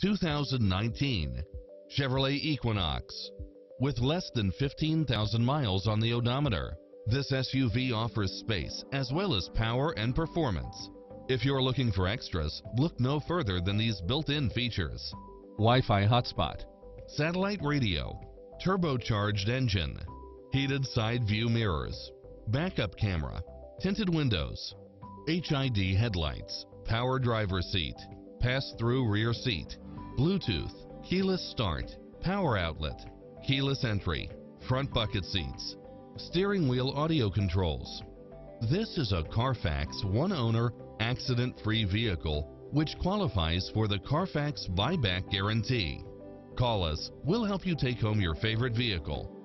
2019 Chevrolet Equinox. With less than 15,000 miles on the odometer, this SUV offers space as well as power and performance. If you're looking for extras, look no further than these built-in features. Wi-Fi hotspot, satellite radio, turbocharged engine, heated side view mirrors, backup camera, tinted windows, HID headlights, power driver seat, pass-through rear seat, Bluetooth, keyless start, power outlet, keyless entry, front bucket seats, steering wheel audio controls. This is a Carfax one-owner, accident-free vehicle which qualifies for the Carfax buyback guarantee. Call us, we'll help you take home your favorite vehicle